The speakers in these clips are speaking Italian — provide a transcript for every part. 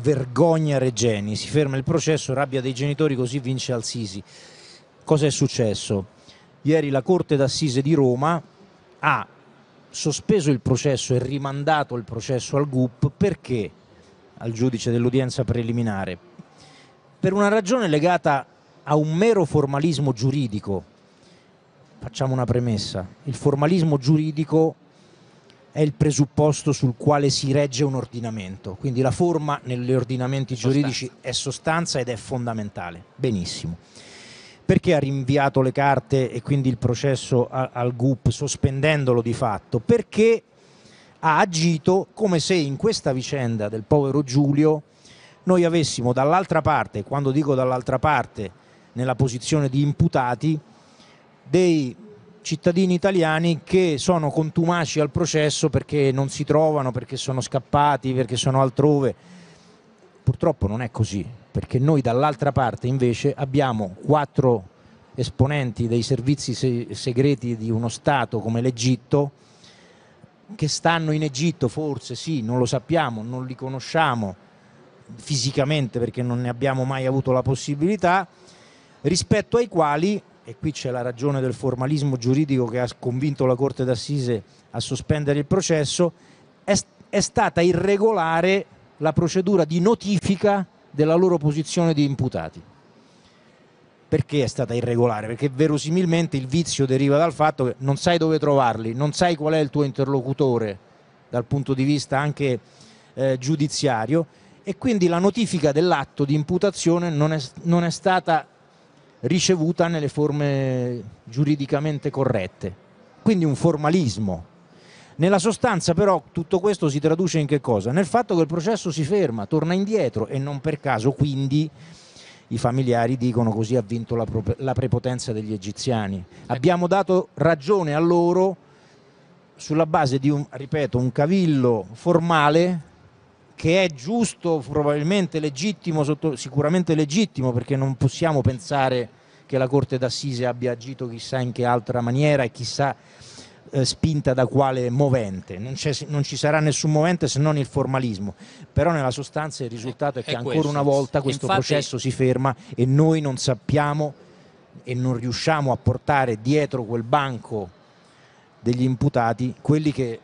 vergogna Regeni, si ferma il processo, rabbia dei genitori, così vince Al-Sisi. Cosa è successo? Ieri la Corte d'Assise di Roma ha sospeso il processo e rimandato il processo al GUP perché al giudice dell'udienza preliminare? Per una ragione legata a un mero formalismo giuridico. Facciamo una premessa, il formalismo giuridico è il presupposto sul quale si regge un ordinamento, quindi la forma negli ordinamenti giuridici sostanza. è sostanza ed è fondamentale. Benissimo. Perché ha rinviato le carte e quindi il processo al GUP sospendendolo di fatto? Perché ha agito come se in questa vicenda del povero Giulio noi avessimo dall'altra parte, quando dico dall'altra parte, nella posizione di imputati, dei cittadini italiani che sono contumaci al processo perché non si trovano, perché sono scappati, perché sono altrove. Purtroppo non è così, perché noi dall'altra parte invece abbiamo quattro esponenti dei servizi segreti di uno Stato come l'Egitto, che stanno in Egitto, forse sì, non lo sappiamo, non li conosciamo fisicamente perché non ne abbiamo mai avuto la possibilità, rispetto ai quali e qui c'è la ragione del formalismo giuridico che ha convinto la Corte d'Assise a sospendere il processo, è, è stata irregolare la procedura di notifica della loro posizione di imputati. Perché è stata irregolare? Perché verosimilmente il vizio deriva dal fatto che non sai dove trovarli, non sai qual è il tuo interlocutore dal punto di vista anche eh, giudiziario e quindi la notifica dell'atto di imputazione non è, non è stata ricevuta nelle forme giuridicamente corrette. Quindi un formalismo. Nella sostanza però tutto questo si traduce in che cosa? Nel fatto che il processo si ferma, torna indietro e non per caso quindi i familiari dicono così ha vinto la, la prepotenza degli egiziani. Abbiamo dato ragione a loro sulla base di un, ripeto, un cavillo formale che è giusto, probabilmente legittimo, sotto, sicuramente legittimo, perché non possiamo pensare che la Corte d'Assise abbia agito chissà in che altra maniera e chissà eh, spinta da quale movente. Non, non, ci sarà nessun movente se non il formalismo, però nella sostanza il risultato è che è ancora questo. una volta questo Infatti... processo si ferma e noi non sappiamo e non riusciamo a portare dietro quel banco degli imputati quelli che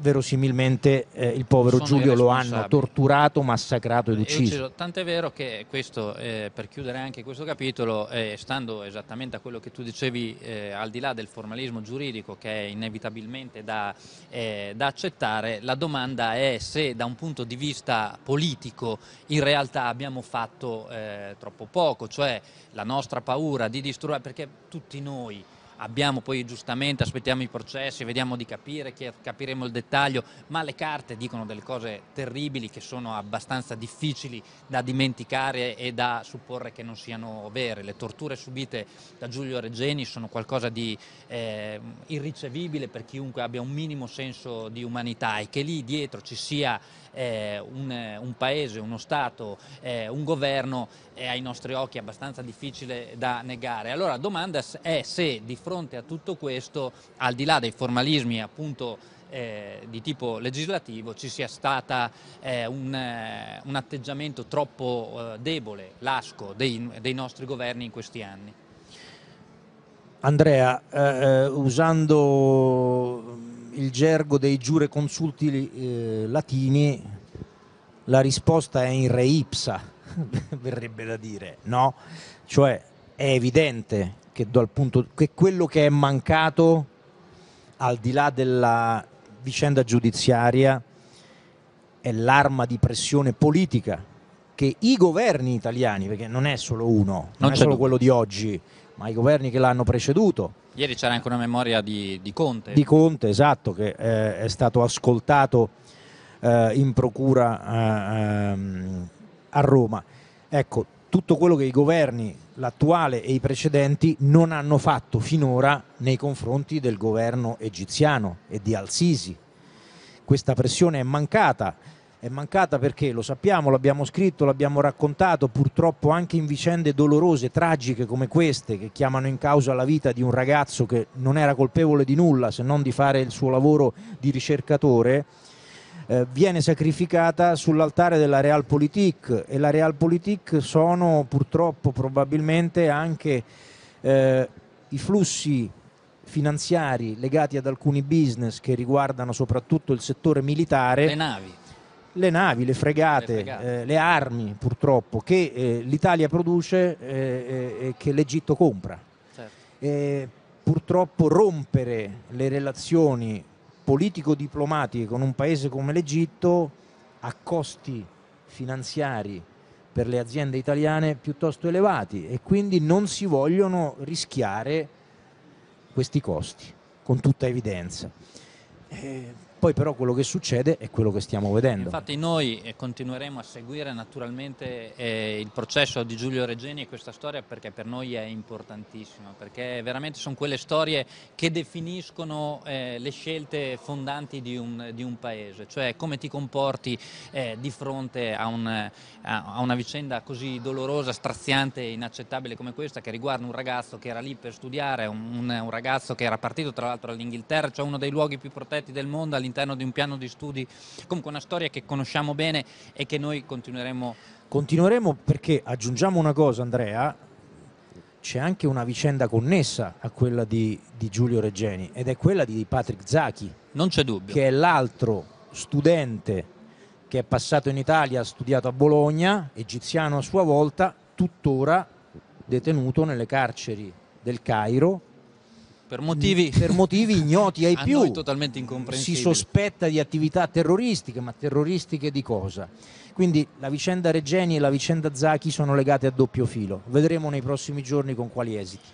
verosimilmente eh, il povero Sono Giulio lo hanno torturato, massacrato ed ucciso. Tant'è vero che questo, eh, per chiudere anche questo capitolo, eh, stando esattamente a quello che tu dicevi, eh, al di là del formalismo giuridico che è inevitabilmente da, eh, da, accettare, la domanda è se da un punto di vista politico in realtà abbiamo fatto eh, troppo poco, cioè la nostra paura di distruggere, perché tutti noi abbiamo poi giustamente, aspettiamo i processi, vediamo di capire, capiremo il dettaglio, ma le carte dicono delle cose terribili che sono abbastanza difficili da dimenticare e da supporre che non siano vere. Le torture subite da Giulio Reggeni sono qualcosa di eh, irricevibile per chiunque abbia un minimo senso di umanità e che lì dietro ci sia eh, un, un, paese, uno Stato, eh, un governo è ai nostri occhi abbastanza difficile da negare. Allora la domanda è se di fronte a tutto questo, al di là dei formalismi appunto eh, di tipo legislativo ci sia stato eh, un, eh, un, atteggiamento troppo eh, debole, lasco dei, dei, nostri governi in questi anni. Andrea, eh, eh, usando il gergo dei giure consulti latini, la risposta è in re ipsa, verrebbe da dire, no? Cioè è evidente che, punto, che quello che è mancato, al di là della vicenda giudiziaria, è l'arma di pressione politica che i governi italiani, perché non è solo uno, non, non è solo quello di oggi, ma i governi che l'hanno preceduto. Ieri c'era anche una memoria di, di, Conte. Di Conte, esatto, che eh, è stato ascoltato eh, in procura eh, ehm, a Roma. Ecco, tutto quello che i governi, l'attuale e i precedenti, non hanno fatto finora nei confronti del governo egiziano e di Al-Sisi. Questa pressione è mancata, è mancata perché lo sappiamo, l'abbiamo scritto, l'abbiamo raccontato, purtroppo anche in vicende dolorose, tragiche come queste, che chiamano in causa la vita di un ragazzo che non era colpevole di nulla se non di fare il suo lavoro di ricercatore, eh, viene sacrificata sull'altare della Realpolitik e la Realpolitik sono purtroppo probabilmente anche eh, i flussi finanziari legati ad alcuni business che riguardano soprattutto il settore militare. Le navi. Le navi, le fregate, le, fregate. Eh, le armi purtroppo che eh, l'Italia produce eh, eh, e che l'Egitto compra. Certo. purtroppo rompere le relazioni politico-diplomatiche con un paese come l'Egitto a costi finanziari per le aziende italiane piuttosto elevati e quindi non si vogliono rischiare questi costi, con tutta evidenza. Eh, poi però quello che succede è quello che stiamo vedendo. Infatti noi eh, continueremo a seguire naturalmente eh, il processo di Giulio Regeni e questa storia perché per noi è importantissima, perché veramente sono quelle storie che definiscono eh, le scelte fondanti di un, di un, paese, cioè come ti comporti eh, di fronte a, un, a, una vicenda così dolorosa, straziante e inaccettabile come questa che riguarda un ragazzo che era lì per studiare, un, un ragazzo che era partito tra l'altro dall'Inghilterra, cioè uno dei luoghi più protetti del mondo all'interno all'interno di un piano di studi, comunque una storia che conosciamo bene e che noi continueremo. Continueremo perché aggiungiamo una cosa Andrea, c'è anche una vicenda connessa a quella di, di Giulio Reggeni ed è quella di Patrick Zacchi. Non c'è dubbio. Che è l'altro studente che è passato in Italia, ha studiato a Bologna, egiziano a sua volta, tuttora detenuto nelle carceri del Cairo per motivi, per motivi ignoti ai più. totalmente incomprensibili. Si sospetta di attività terroristiche, ma terroristiche di cosa? Quindi la vicenda Regeni e la vicenda Zachi sono legate a doppio filo. Vedremo nei prossimi giorni con quali esiti.